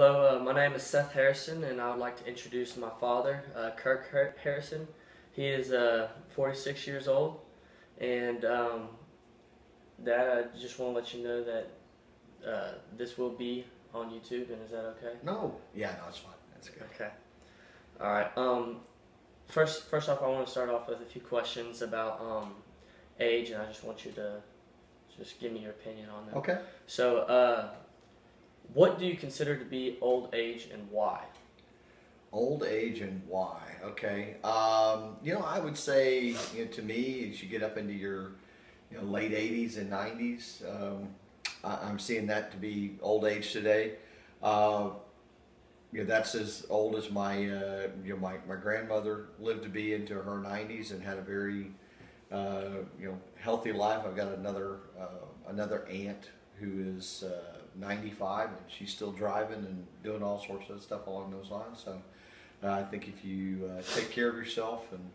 Hello, uh, my name is Seth Harrison, and I would like to introduce my father, uh, Kirk Harrison. He is uh, 46 years old, and um, Dad, I just want to let you know that uh, this will be on YouTube, and is that okay? No. Yeah, no, it's fine. That's good. Okay. All right. Um, first, first off, I want to start off with a few questions about um, age, and I just want you to just give me your opinion on that. Okay. So, uh, what do you consider to be old age and why? Old age and why? Okay. Um, you know, I would say you know, to me, as you get up into your you know, late 80s and 90s, um, I, I'm seeing that to be old age today. Uh, you know, that's as old as my uh, you know my, my grandmother lived to be into her 90s and had a very uh, you know healthy life. I've got another uh, another aunt who is uh, 95 and she's still driving and doing all sorts of stuff along those lines. So uh, I think if you uh, take care of yourself and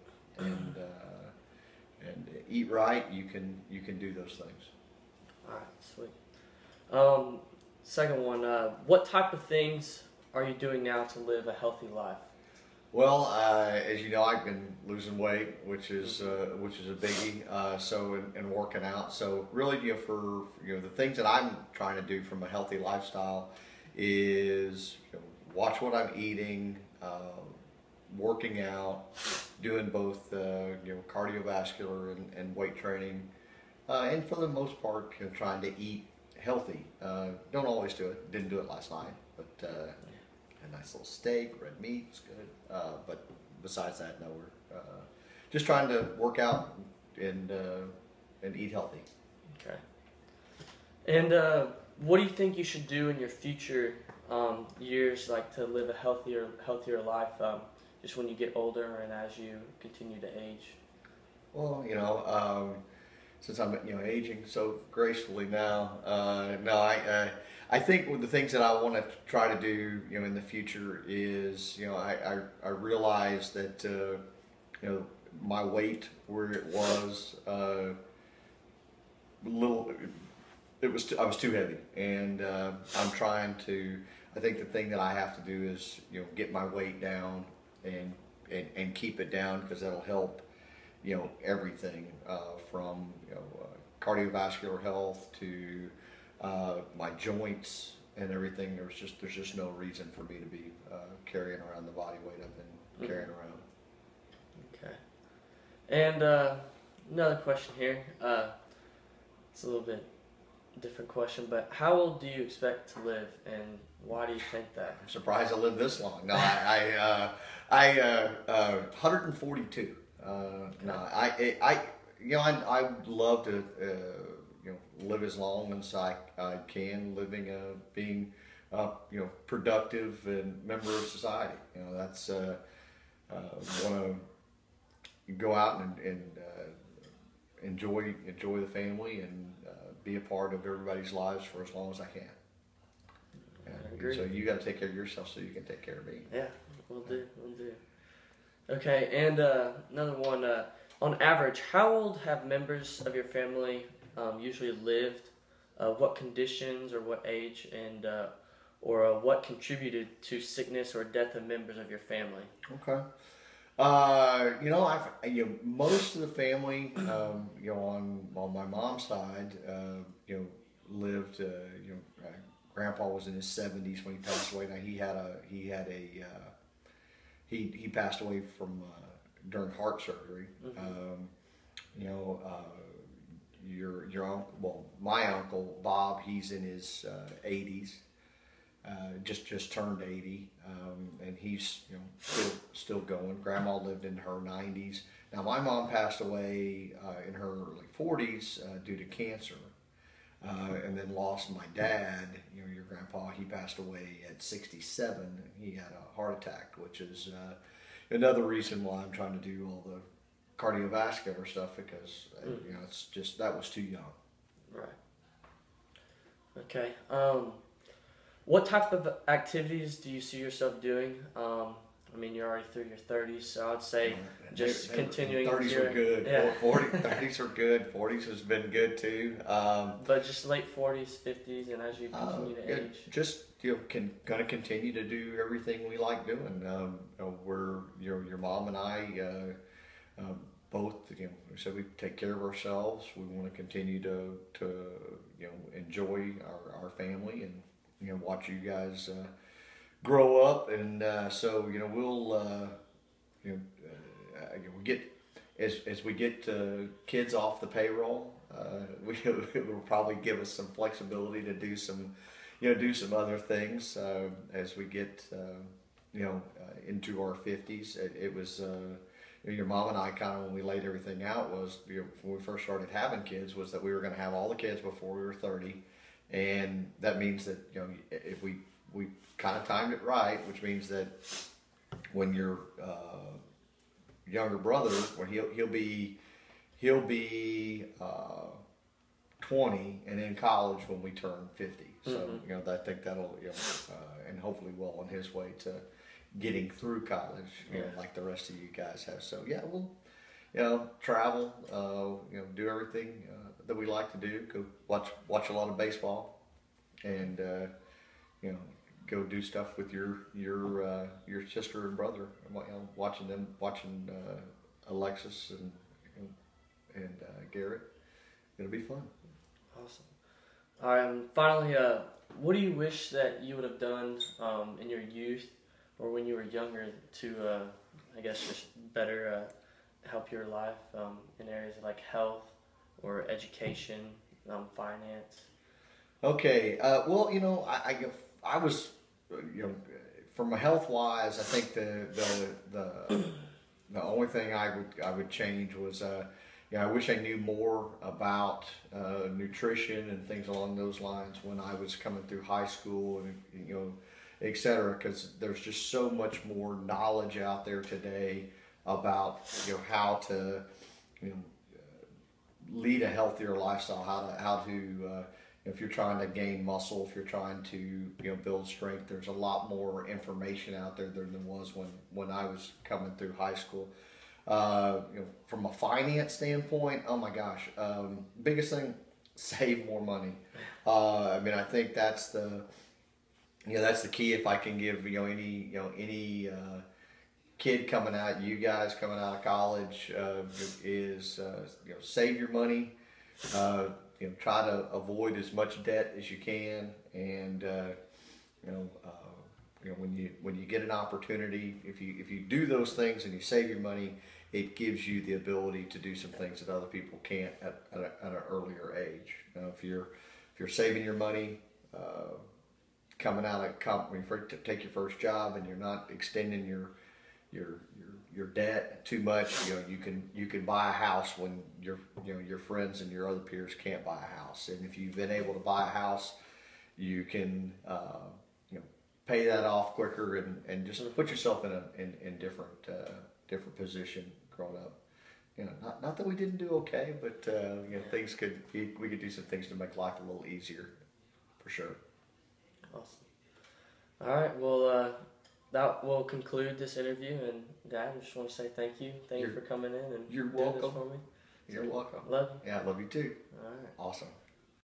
and uh, and eat right, you can you can do those things. All right, sweet. Um, second one, uh, what type of things are you doing now to live a healthy life? Well, uh, as you know, I've been losing weight, which is uh, which is a biggie. Uh, so and, working out. So really, you know, for you know the things that I'm trying to do from a healthy lifestyle is you know, watch what I'm eating, uh, working out, doing both uh, you know cardiovascular and, and weight training, uh, and for the most part, you know, trying to eat healthy. Uh, don't always do it. Didn't do it last night, but nice little steak, red meat, it's good. Uh, but besides that, no, we're uh, just trying to work out and uh, and eat healthy. Okay. And uh, what do you think you should do in your future um, years, like to live a healthier, healthier life, um, just when you get older and as you continue to age? Well, you know, um, since I'm you know aging so gracefully now, uh, no, I uh, I think the things that I want to try to do, you know, in the future is, you know, I I, I realize that uh, you know my weight where it was uh, little. It was too, I was too heavy, and uh, I'm trying to. I think the thing that I have to do is you know get my weight down and and, and keep it down because that'll help you know everything uh, from you know uh, cardiovascular health to uh, my joints and everything. There's just there's just no reason for me to be uh, carrying around the body weight I've been carrying around. Okay. And uh, another question here. Uh, it's a little bit different question, but how old do you expect to live, and why do you think that? I'm surprised I lived this long. No, I I, uh, I uh, uh, 142. Uh, no, I I you know I I would love to uh, you know live as long as I, I can, living uh, being uh, you know productive and member of society. You know that's uh, uh, want to go out and, and uh, enjoy enjoy the family and uh, be a part of everybody's lives for as long as I can. And I agree. So you got to take care of yourself so you can take care of me. Yeah, we'll do, we'll do. Okay, and uh, another one. Uh, on average, how old have members of your family um, usually lived? Uh, what conditions or what age, and uh, or uh, what contributed to sickness or death of members of your family? Okay. Uh, you know, I've you know most of the family, um, you know, on on my mom's side, you know, lived. You know, Grandpa was in his seventies when he passed away. Now he had a he had a he he passed away from uh, during heart surgery. Um, you know, uh, your your uncle, well, my uncle Bob, he's in his eighties. Uh, just just turned 80 um, and he's you know still still going grandma lived in her 90s now my mom passed away uh, in her early 40s uh, due to cancer uh, and then lost my dad you know your grandpa he passed away at 67 he had a heart attack which is uh, another reason why i'm trying to do all the cardiovascular stuff because uh, you know it's just that was too young Right. Okay. Um, what type of activities do you see yourself doing, um, I mean, you're already through your 30s, so I'd say And just they- they- continuing 30s your- were good. yeah. 40, 30s were good. 40s has been good too. Um, But just late 40s, 50s, and as you uh, continue to good. age. Just you know, can gonna continue to do everything we like doing. Um, you know, we're your your mom and I uh, um, both. You know, we said we take care of ourselves. We want to continue to to you know enjoy our, our family and you know watch you guys uh, grow up. And uh, so you know we'll uh, you know uh, we get as as we get uh, kids off the payroll. Uh, we it will probably give us some flexibility to do some you know, do some other things uh, as we get, you know, into our fifties. It, it was, your mom and I kind of when we laid everything out was you know, when we first started having kids was that we were going to have all the kids before we were thirty, and that means that you know if we we kind of timed it right, which means that when your uh, younger brother, when he'll he'll be he'll be uh, twenty and in college when we turn fifty. So Mhm. you know, I think that'll you know, uh, and hopefully well on his way to getting through college, you know, like the rest of you guys have. So yeah, we'll you know travel, uh, you know, do everything uh, that we like to do. Go watch watch a lot of baseball, and uh, you know go do stuff with your your uh, your sister and brother. You know, watching them watching uh, Alexis and and uh, Garrett. It'll be fun. Awesome. All right, and finally, uh, what do you wish that you would have done um, in your youth or when you were younger to, uh, I guess, just better uh, help your life um, in areas like health or education, um, finance? Okay. Uh, well, you know, I, I I was you know from a health wise, I think the the the the only thing I would I would change was. Uh, know, I wish I knew more about uh, nutrition and things along those lines when I was coming through high school and you know, et cetera, because there's just so much more knowledge out there today about you know how to you know lead a healthier lifestyle, how to how to uh, if you're trying to gain muscle, if you're trying to you know build strength, there's a lot more information out there than there was when when I was coming through high school. Uh, you know, from a finance standpoint, oh my gosh, um, biggest thing, save more money. Uh, I mean, I think that's the, you know, that's the key. If I can give you know any you know any uh, kid coming out, you guys coming out of college, uh, is uh, you know save your money. You know, try to avoid as much debt as you can, and uh, you know. Uh, you know, when you when you get an opportunity, if you if you do those things and you save your money, it gives you the ability to do some things that other people can't at, at, a, at an earlier age. Now, if you're if you're saving your money, uh, coming out of com- when first take your first job, and you're not extending your your your your debt too much, you know, you can you can buy a house when your you know your friends and your other peers can't buy a house, and if you've been able to buy a house, you can. Uh, you know pay that off quicker and, and just put yourself in a in, in different uh, different position growing up. You know, not, not that we didn't do okay, but uh, you know things could we could do some things to make life a little easier, for sure. Awesome. All right. Well, uh, that will conclude this interview. And Dad, I just want to say thank you. Thank You're- you for coming in and you're doing this welcome. for me. You're welcome. Love you. Yeah, I love you too. All right. Awesome.